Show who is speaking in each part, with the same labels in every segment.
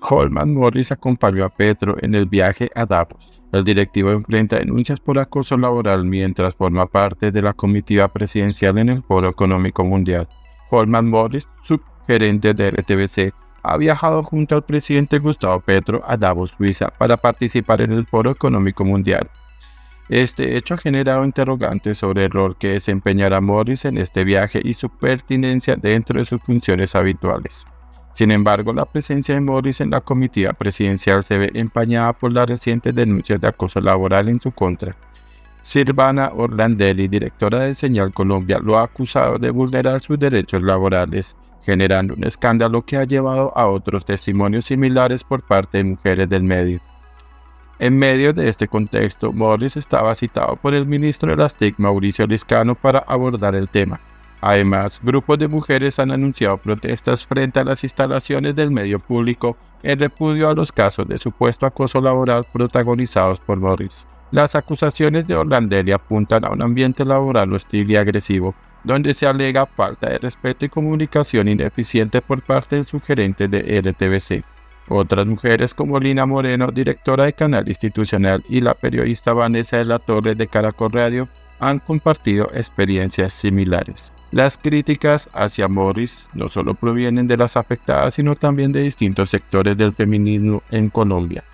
Speaker 1: Holman Morris acompañó a Petro en el viaje a Davos. El directivo enfrenta denuncias por acoso laboral mientras forma parte de la comitiva presidencial en el Foro Económico Mundial. Holman Morris, subgerente de RTBC, ha viajado junto al presidente Gustavo Petro a Davos, Suiza, para participar en el Foro Económico Mundial. Este hecho ha generado interrogantes sobre el rol que desempeñará Morris en este viaje y su pertinencia dentro de sus funciones habituales. Sin embargo, la presencia de Morris en la comitiva presidencial se ve empañada por las recientes denuncias de acoso laboral en su contra. Silvana Orlandelli, directora de Señal Colombia, lo ha acusado de vulnerar sus derechos laborales, generando un escándalo que ha llevado a otros testimonios similares por parte de mujeres del medio. En medio de este contexto, Morris estaba citado por el ministro de las TIC, Mauricio Liscano, para abordar el tema. Además, grupos de mujeres han anunciado protestas frente a las instalaciones del medio público en repudio a los casos de supuesto acoso laboral protagonizados por Morris. Las acusaciones de Orlandelli apuntan a un ambiente laboral hostil y agresivo, donde se alega falta de respeto y comunicación ineficiente por parte del sugerente de RTBC. Otras mujeres como Lina Moreno, directora de Canal Institucional, y la periodista Vanessa de la Torre de Caracol Radio han compartido experiencias similares. Las críticas hacia Morris no solo provienen de las afectadas, sino también de distintos sectores del feminismo en Colombia,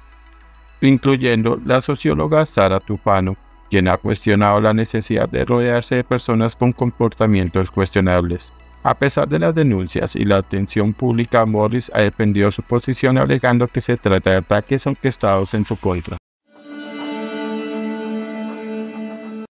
Speaker 1: incluyendo la socióloga Sara Tufano, quien ha cuestionado la necesidad de rodearse de personas con comportamientos cuestionables. A pesar de las denuncias y la atención pública, Morris ha defendido su posición alegando que se trata de ataques orquestados en su contra.